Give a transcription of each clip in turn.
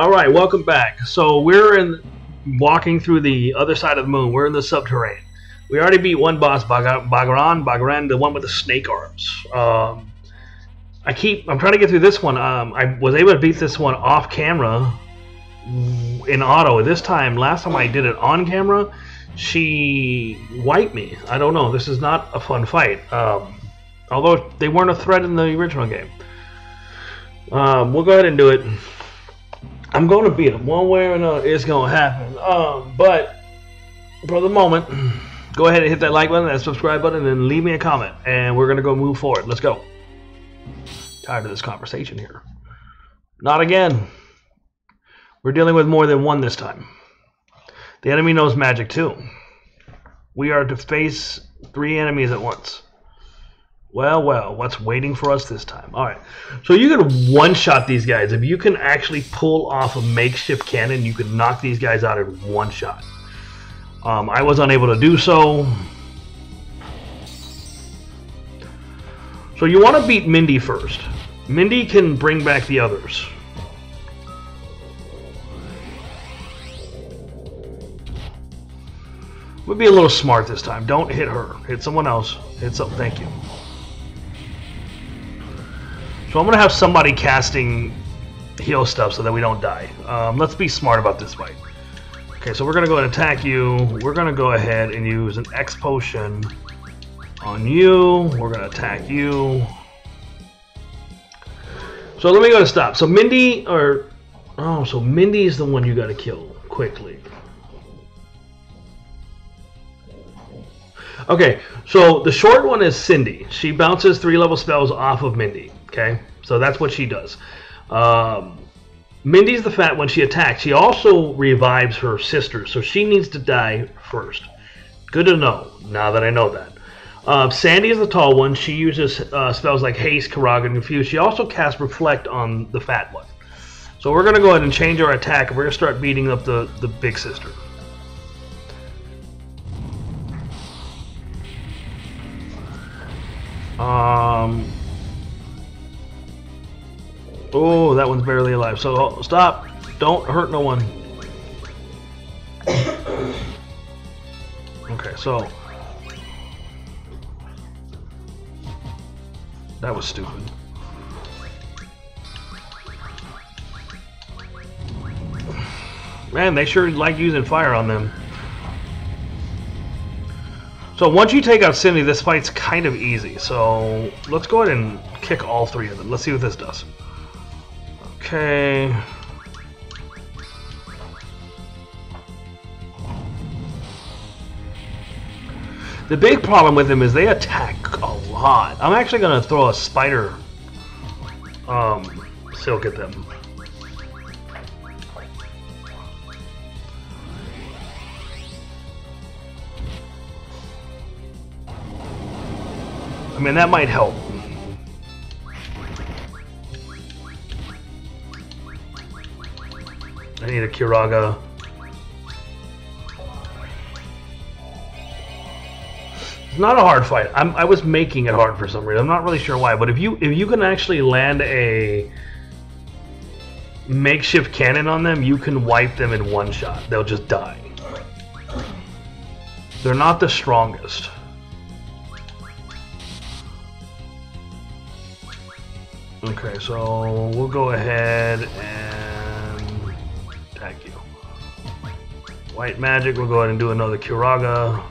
All right, welcome back. So we're in walking through the other side of the moon. We're in the subterranean. We already beat one boss, Bag- Bagaran, Bagaran, the one with the snake arms. Um, I keep. I'm trying to get through this one. Um, I was able to beat this one off camera in auto. This time, last time I did it on camera, she wiped me. I don't know. This is not a fun fight. Um, although they weren't a threat in the original game. Um, we'll go ahead and do it. I'm going to beat him one way or another. It's going to happen. Um, but for the moment, go ahead and hit that like button, that subscribe button, and leave me a comment. And we're going to go move forward. Let's go. Tired of this conversation here. Not again. We're dealing with more than one this time. The enemy knows magic too. We are to face three enemies at once. Well, well, what's waiting for us this time? All right. So you can one shot these guys. If you can actually pull off a makeshift cannon, you can knock these guys out in one shot. Um, I was unable to do so. So you want to beat Mindy first. Mindy can bring back the others. Would be a little smart this time. Don't hit her. Hit someone else. Hit some. Thank you. So I'm gonna have somebody casting heal stuff so that we don't die. Um, let's be smart about this fight. Okay, so we're gonna go and attack you. We're gonna go ahead and use an X potion on you. We're gonna attack you. So let me go to stop. So Mindy, or oh, so Mindy is the one you gotta kill quickly. Okay, so the short one is Cindy. She bounces three level spells off of Mindy. Okay, so that's what she does. Um, Mindy's the fat when she attacks. She also revives her sister, so she needs to die first. Good to know. Now that I know that. Uh, Sandy is the tall one. She uses uh, spells like Haste, Curaga, and Confuse. She also casts Reflect on the fat one. So we're going to go ahead and change our attack, we're going to start beating up the, the big sister. Um. Oh, that one's barely alive. So oh, stop. Don't hurt no one. Okay, so that was stupid. Man, they sure like using fire on them. So once you take out Cindy, this fight's kind of easy. So let's go ahead and kick all three of them. Let's see what this does. Okay. The big problem with them is they attack a lot. I'm actually going to throw a spider um, silk at them. I mean, that might help. I need a Curaga. It's not a hard fight. I'm, I was making it hard for some reason. I'm not really sure why, but if you if you can actually land a makeshift cannon on them, you can wipe them in one shot. They'll just die. They're not the strongest. Okay, so we'll go ahead and White magic, we'll go ahead and do another Curaga.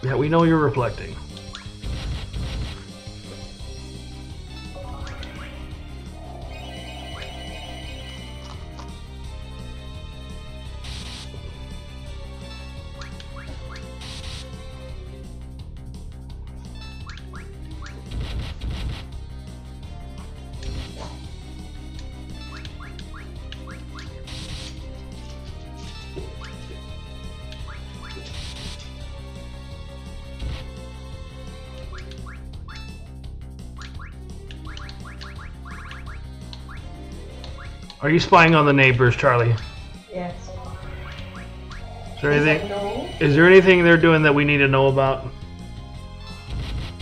Yeah, we know you're reflecting. Are you spying on the neighbors, Charlie? Yes. Is there anything? Is there anything they're doing that we need to know about?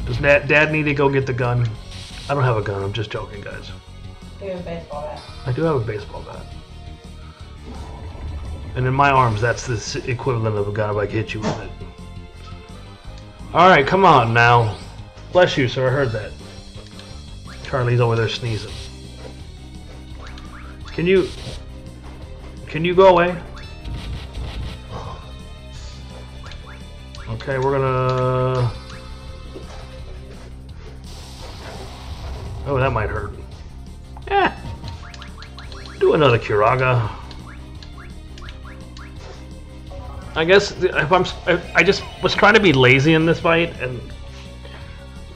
Does Dad, Dad need to go get the gun? I don't have a gun. I'm just joking, guys. You have a baseball bat. I do have a baseball bat. And in my arms, that's the equivalent of a gun if I hit you with it. Alright, come on now. Bless you, sir. I heard that. Charlie's over there sneezing. Can you. Can you go away? Okay, we're gonna. Oh, that might hurt. Eh. Do another Curaga. I guess if I'm, I just was trying to be lazy in this fight, and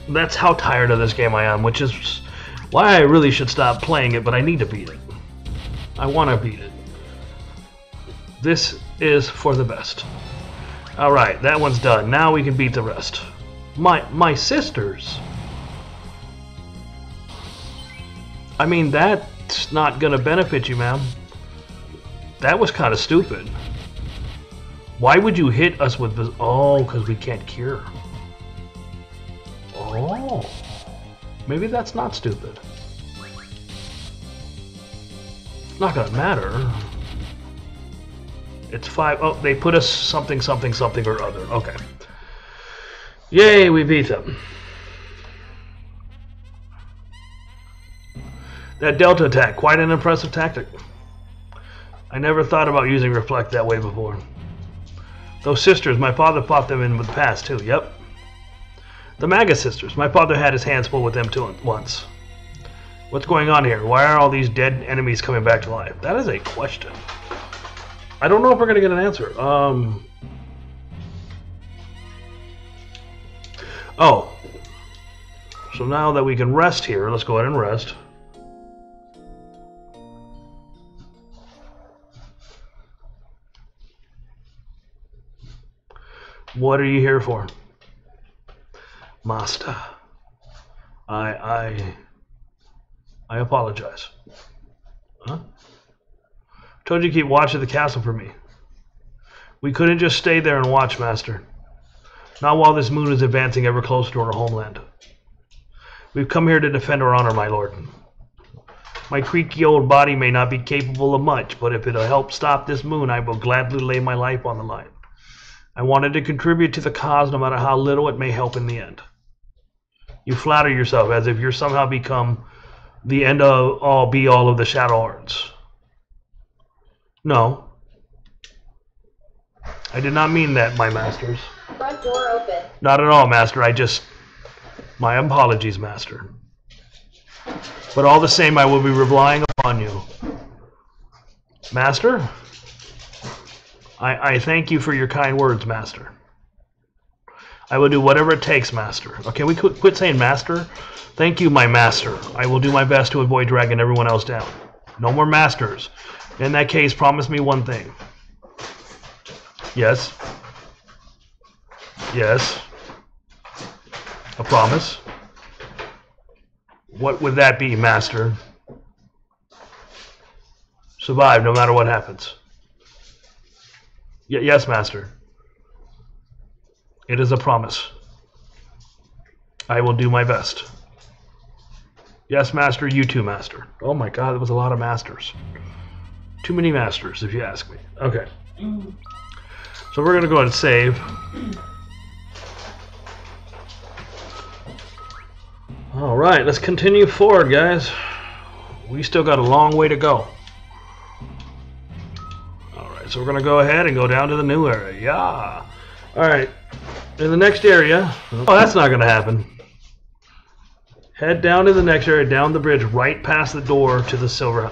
that's how tired of this game I am, which is why I really should stop playing it. But I need to beat it. I want to beat it. This is for the best. All right, that one's done. Now we can beat the rest. My my sisters. I mean, that's not gonna benefit you, ma'am. That was kind of stupid. Why would you hit us with this? Oh, because we can't cure. Oh. Maybe that's not stupid. Not gonna matter. It's five. Oh, they put us something, something, something or other. Okay. Yay, we beat them. That Delta attack, quite an impressive tactic. I never thought about using Reflect that way before. Those sisters, my father fought them in the past too, yep. The Magus sisters, my father had his hands full with them too once. What's going on here? Why are all these dead enemies coming back to life? That is a question. I don't know if we're going to get an answer. Um. Oh. So now that we can rest here, let's go ahead and rest. What are you here for? Master. I I I apologize. Huh? Told you to keep watch of the castle for me. We couldn't just stay there and watch, Master. Not while this moon is advancing ever closer to our homeland. We've come here to defend our honor, my lord. My creaky old body may not be capable of much, but if it'll help stop this moon, I will gladly lay my life on the line. I wanted to contribute to the cause no matter how little it may help in the end. You flatter yourself as if you're somehow become the end of all be all of the Shadow Arts. No. I did not mean that, my masters. Front door open. Not at all, master. I just. My apologies, master. But all the same, I will be relying upon you. Master? I, I thank you for your kind words, master. I will do whatever it takes, master. Okay, we quit, quit saying master. Thank you, my master. I will do my best to avoid dragging everyone else down. No more masters. In that case, promise me one thing. Yes. Yes. A promise. What would that be, Master? Survive no matter what happens. Y- yes, Master. It is a promise. I will do my best. Yes, Master. You too, Master. Oh my God, that was a lot of masters. Too many masters, if you ask me. Okay. So we're gonna go ahead and save. All right, let's continue forward, guys. We still got a long way to go. All right, so we're gonna go ahead and go down to the new area. Yeah. All right. In the next area. Oh, that's not gonna happen. Head down to the next area, down the bridge, right past the door to the silver.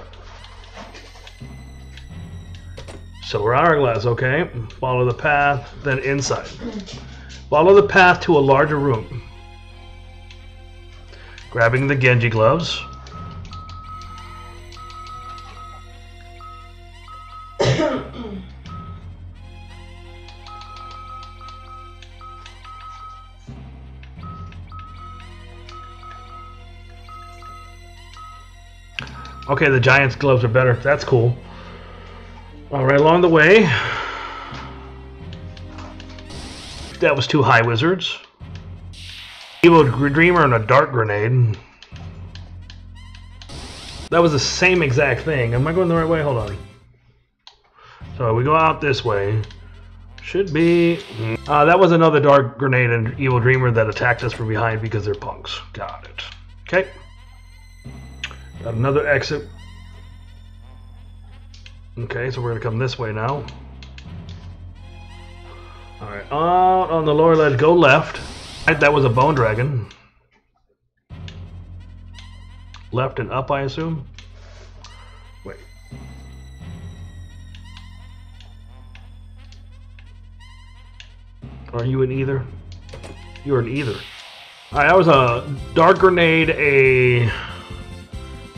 Silver hourglass. Okay. Follow the path, then inside. Follow the path to a larger room. Grabbing the Genji gloves. Okay, the Giants gloves are better. That's cool. All right, along the way. That was two high wizards. Evil Dreamer and a Dark Grenade. That was the same exact thing. Am I going the right way? Hold on. So we go out this way. Should be. Uh, that was another Dark Grenade and Evil Dreamer that attacked us from behind because they're punks. Got it. Okay. Got another exit. Okay, so we're to come this way now. Alright, out on the lower ledge, go left. That was a Bone Dragon. Left and up, I assume? Wait. Are you an either? You're an either. Alright, that was a Dark Grenade, a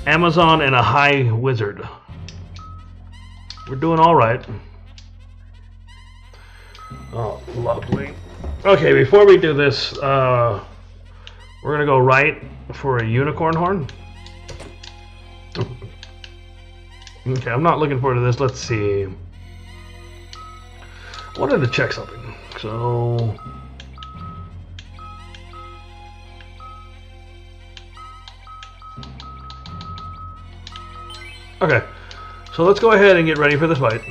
Amazon, and a High Wizard. We're doing alright. Oh, lovely. Okay, before we do this, uh, we're gonna go right for a unicorn horn. Okay, I'm not looking forward to this. Let's see. I wanted to check something. So. Okay, so let's go ahead and get ready for this fight.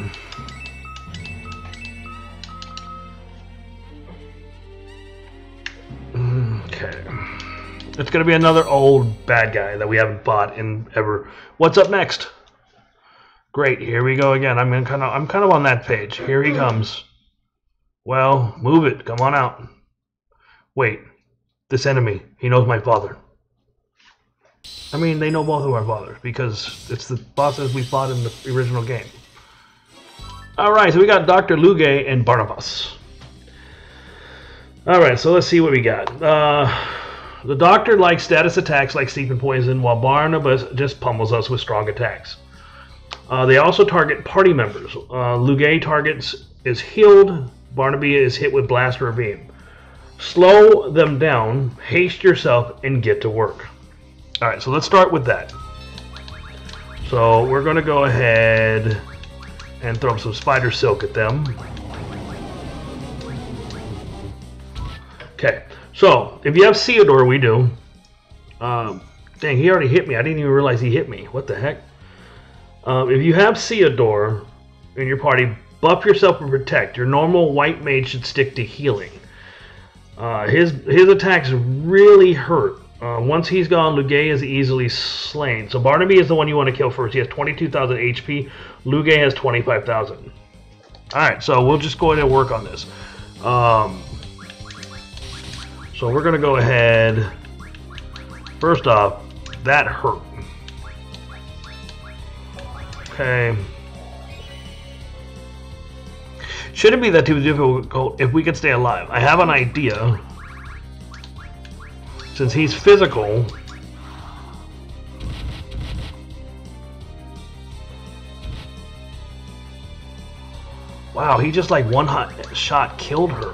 Okay. It's gonna be another old bad guy that we haven't fought in ever. What's up next? Great, here we go again. I'm kind of I'm kind of on that page. Here he comes. Well, move it. Come on out. Wait, this enemy. He knows my father. I mean, they know both of our fathers because it's the bosses we fought in the original game. All right, so we got Dr. Lugae and Barnabas. All right, so let's see what we got. Uh, the Doctor likes status attacks like Steep and Poison, while Barnabas just pummels us with strong attacks. Uh, they also target party members. Uh, Lugae targets is healed. Barnaby is hit with Blast or Beam. Slow them down, haste yourself, and get to work. All right, so let's start with that. So we're going to go ahead and throw some Spider Silk at them. Okay, so if you have Theodore, we do. Um, dang, he already hit me. I didn't even realize he hit me. What the heck? Um, if you have Theodore in your party, buff yourself and protect. Your normal white mage should stick to healing. Uh, his his attacks really hurt. Uh, once he's gone, Lugae is easily slain. So Barnaby is the one you want to kill first. He has 22,000 HP. Lugae has 25,000. Alright, so we'll just go ahead and work on this. Um, so we're going to go ahead. First off, that hurt. Okay. Shouldn't be that too difficult if we could stay alive. I have an idea. Since he's physical, Wow, he just like one hot shot killed her.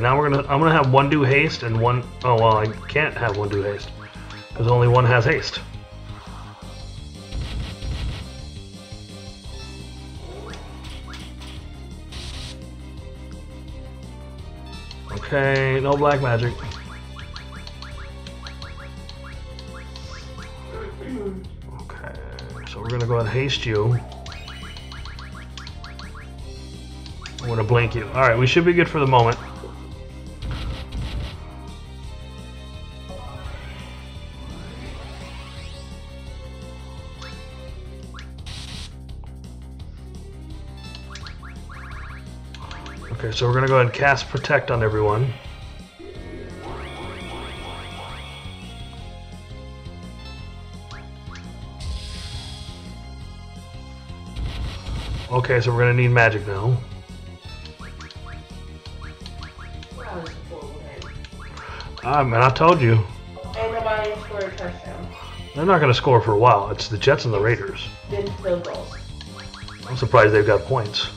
Now we're gonna. I'm gonna have one do haste and one oh well, I can't have one do haste because only one has haste. Okay, no black magic. Okay, so we're gonna go ahead and haste you. I'm gonna blink you. Alright, we should be good for the moment. So we're gonna go ahead and cast Protect on everyone. Okay, so we're gonna need magic now. That was a horrible hit. Ah, man, I told you. And nobody scored a touchdown. They're not gonna score for a while. It's the Jets and the Raiders. I'm surprised they've got points.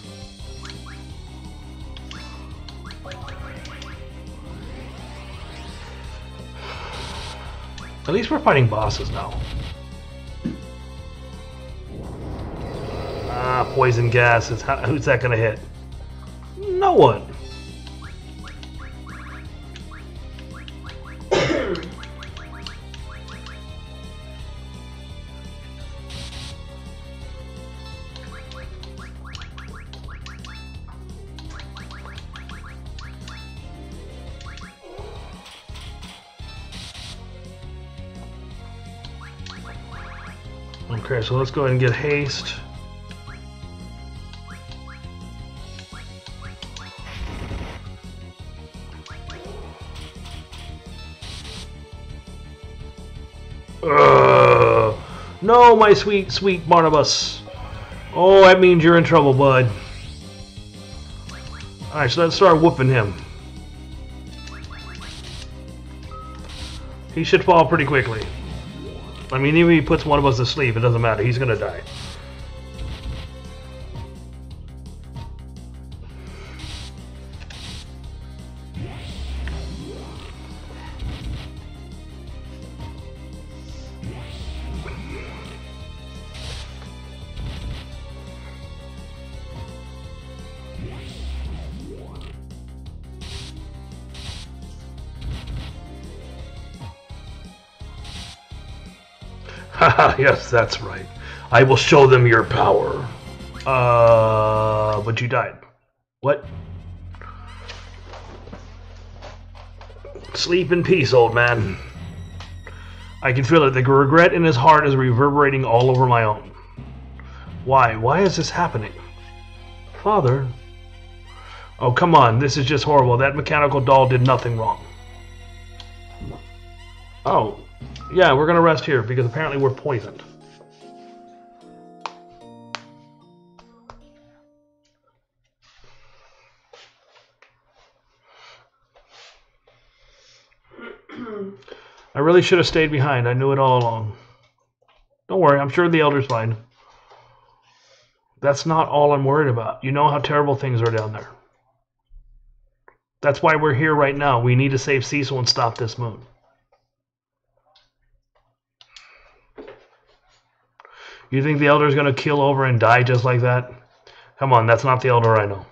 At least we're fighting bosses now. Ah, poison. How, who's that gonna hit? No one. Okay, so let's go ahead and get haste. No, my sweet, sweet Barnabas. Oh, that means you're in trouble, bud. Alright, so let's start whooping him. He should fall pretty quickly. I mean, even if he puts one of us to sleep, it doesn't matter. He's gonna die. Haha, yes, that's right. I will show them your power. Uh, but you died. What? Sleep in peace, old man. I can feel it. The regret in his heart is reverberating all over my own. Why? Why is this happening? Father? Oh, come on. This is just horrible. That mechanical doll did nothing wrong. Oh, yeah, we're gonna rest here because apparently we're poisoned. I really should have stayed behind. I knew it all along. Don't worry, I'm sure the elder's fine. That's not all I'm worried about. You know how terrible things are down there. That's why we're here right now. We need to save Cecil and stop this moon. You think the elder's going to kill over and die just like that? Come on, that's not the elder I know.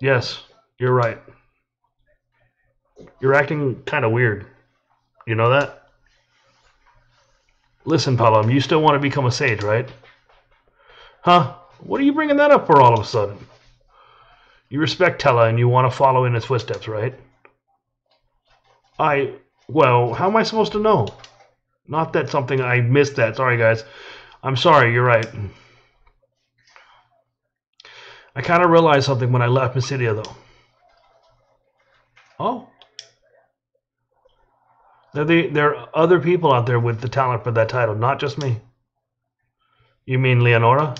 Yes, you're right. You're acting kind of weird. You know that? Listen, Palom, you still want to become a sage, right? Huh? What are you bringing that up for all of a sudden? You respect Tellah and you want to follow in his footsteps, right? I. Well, how am I supposed to know? Not that something I missed that. Sorry, guys. I'm sorry. You're right. I kind of realized something when I left Mysidia, though. Oh. There, the, there are other people out there with the talent for that title, not just me. You mean Leonora?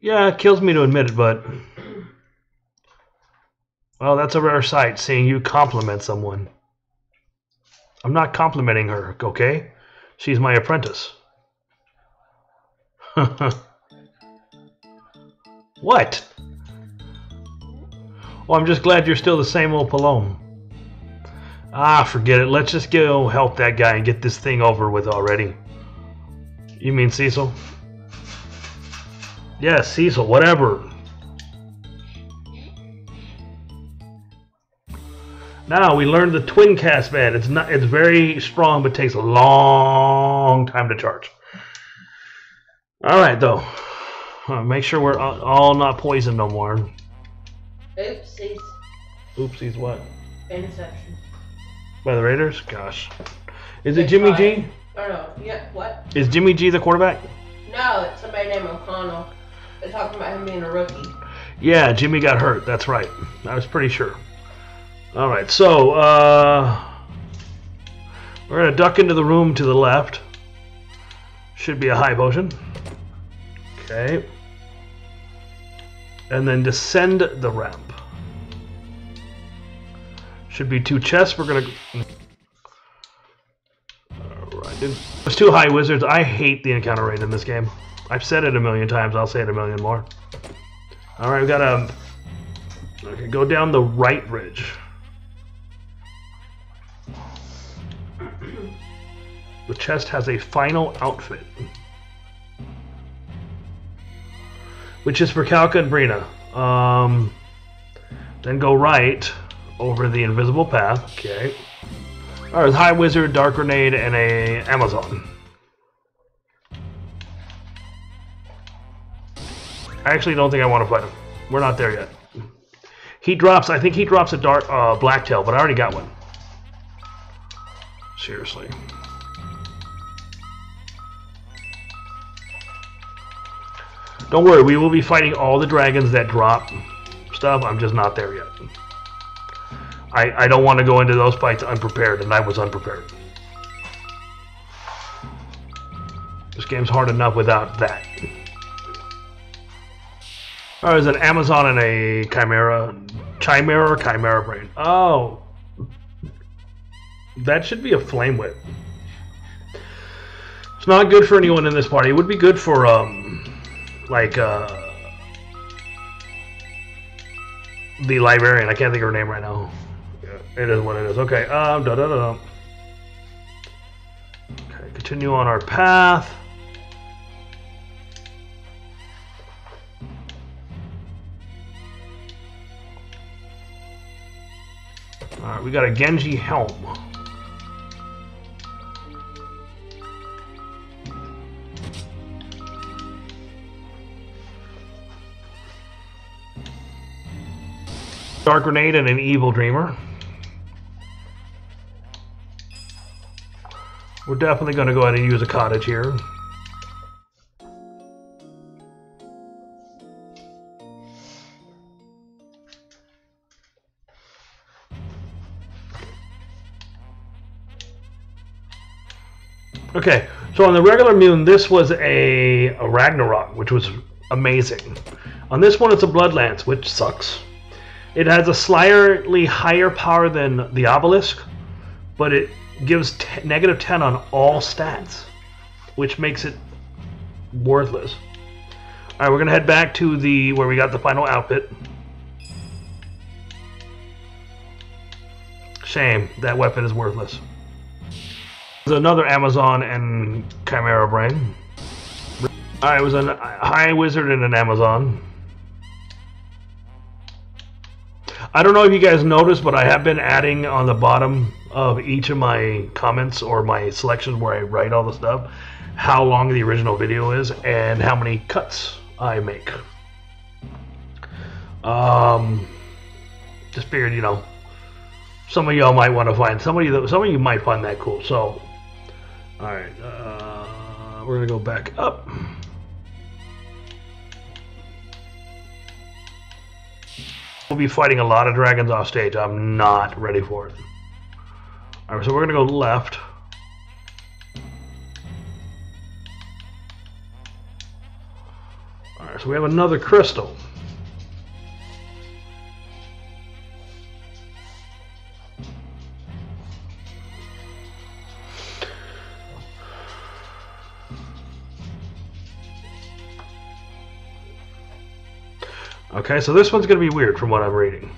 Yeah, it kills me to admit it, but. Well, that's a rare sight, seeing you compliment someone. I'm not complimenting her, okay? She's my apprentice. what? Well, I'm just glad you're still the same old Palom. Ah, forget it. Let's just go help that guy and get this thing over with already. You mean Cecil? Yeah, Cecil, whatever. Now we learned the twin cast band. It's not. It's very strong, but takes a long time to charge. All right, though. Uh, make sure we're all not poisoned no more. Oopsies. Oopsies, what? Interception. By the Raiders? Gosh. Is it Jimmy G? Oh no. Yeah. What? Is Jimmy G the quarterback? No, it's somebody named O'Connell. They're talking about him being a rookie. Yeah, Jimmy got hurt. That's right. I was pretty sure. All right, so uh, we're gonna duck into the room to the left. Should be a high potion. Okay. And then descend the ramp. Should be two chests. We're gonna. Alright. There's two high wizards. I hate the encounter rate in this game. I've said it a million times. I'll say it a million more. Alright, we got a. Okay, go down the right ridge. Chest has a final outfit. Which is for Kalka and Brina. Um, then go right over the invisible path. Okay. Alright, High Wizard, Dark Grenade, and a Amazon. I actually don't think I want to fight him. We're not there yet. He drops, I think he drops a dark uh, Blacktail, but I already got one. Seriously. Don't worry, we will be fighting all the dragons that drop stuff. I'm just not there yet. I, I don't want to go into those fights unprepared, and I was unprepared. This game's hard enough without that. Oh, there's an Amazon and a Chimera. Chimera Chimera Brain? Oh. That should be a Flame Whip. It's not good for anyone in this party. It would be good for, um, like, uh, the librarian. I can't think of her name right now. Yeah, it is what it is. Okay, um, da da da. Okay, continue on our path. Alright, we got a Genji helm. Dark Grenade and an Evil Dreamer. We're definitely going to go ahead and use a cottage here. Okay, so on the regular moon, this was a, a Ragnarok, which was amazing. On this one, it's a Blood Lance, which sucks. It has a slightly higher power than the Obelisk, but it gives t- negative 10 on all stats, which makes it worthless. All right, we're gonna head back to the where we got the final outfit. Shame that weapon is worthless. There's another Amazon and Chimera Brain. I was a High Wizard and an Amazon. I don't know if you guys noticed, but I have been adding on the bottom of each of my comments or my selections where I write all the stuff how long the original video is and how many cuts I make. Um, just figured, you know, some of y'all might want to find somebody that some of you might find that cool. So, all right, uh, we're gonna go back up. We'll be fighting a lot of dragons off stage. I'm not ready for it. All right, so we're gonna go left. All right, so we have another crystal. Okay, so this one's going to be weird from what I'm reading.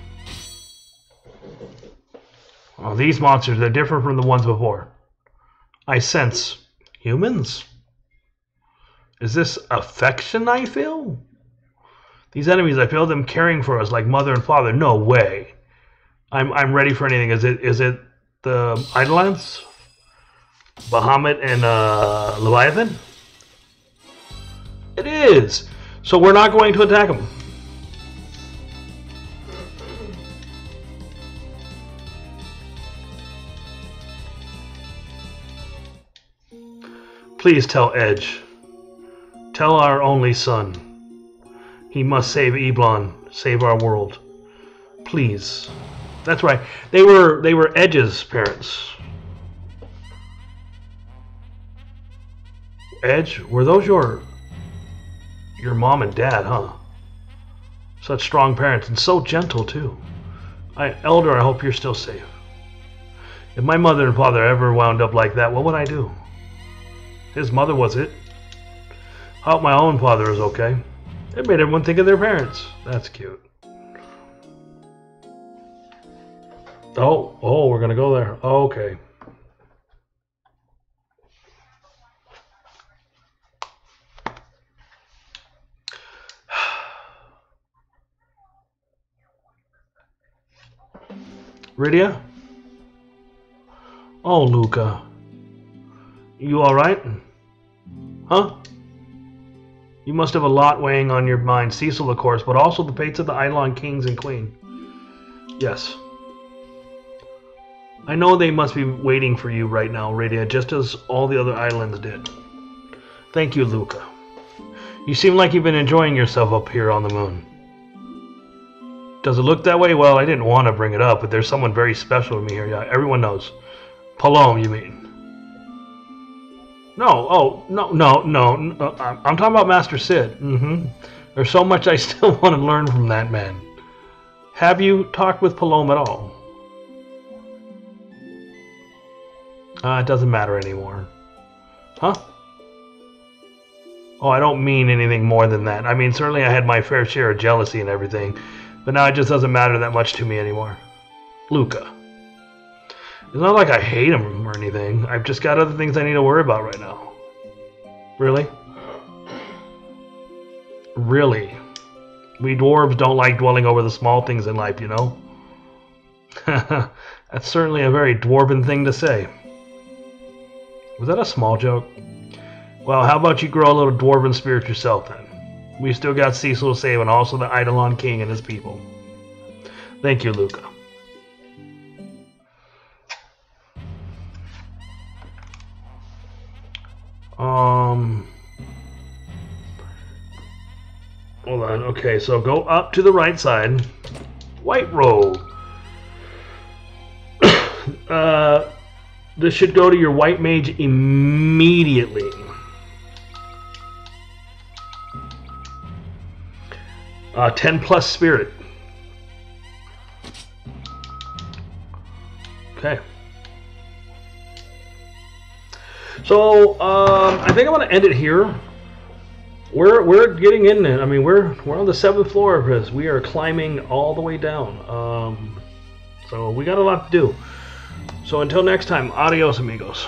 These monsters, they're different from the ones before. I sense humans? Is this affection I feel? These enemies, I feel them caring for us like mother and father. No way. I'm, I'm ready for anything. Is it is it the Eidolons? Bahamut and uh, Leviathan? It is. So we're not going to attack them. Please tell Edge. Tell our only son. He must save Eblan, save our world. Please. That's right. They were they were Edge's parents. Edge, were those your your mom and dad, huh? Such strong parents and so gentle too. I Elder, I hope you're still safe. If my mother and father ever wound up like that, what would I do? His mother was it. I hope my own father is okay. It made everyone think of their parents. That's cute. Oh, oh, we're gonna go there. Okay. Rydia? Oh, Luca. You alright? Huh? You must have a lot weighing on your mind. Cecil, of course, but also the fates of the Eidolon kings and queen. Yes. I know they must be waiting for you right now, Rydia, just as all the other islands did. Thank you, Luca. You seem like you've been enjoying yourself up here on the moon. Does it look that way? Well, I didn't want to bring it up, but there's someone very special to me here. Yeah, everyone knows. Palom, you mean? No, oh, no, no, no. n- uh, I'm I'm talking about Master Cid. Mm-hmm. There's so much I still want to learn from that man. Have you talked with Palom at all? Uh, it doesn't matter anymore. Huh? Oh, I don't mean anything more than that. I mean, certainly I had my fair share of jealousy and everything, but now it just doesn't matter that much to me anymore. Luca. It's not like I hate him or anything. I've just got other things I need to worry about right now. Really? Really? We dwarves don't like dwelling over the small things in life, you know? That's certainly a very dwarven thing to say. Was that a small joke? Well, how about you grow a little dwarven spirit yourself then? We still got Cecil to save and also the Eidolon King and his people. Thank you, Luca. Um. Hold on. Okay, so go up to the right side. White Robe. uh, this should go to your white mage immediately. Uh, 10 plus spirit. Okay. So um, I think I'm going to end it here. We're we're getting in it. I mean, we're we're on the seventh floor of. We are climbing all the way down. Um, so we got a lot to do. So until next time, adios, amigos.